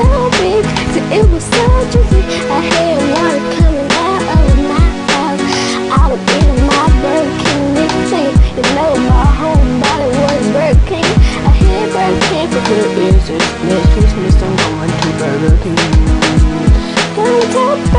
so big So it was so juicy I had water coming out of my mouth I was eating my Burger King mixtape You know my whole body was Burger King I had Burger King for two years Next Christmas I'm going to Burger King Gonna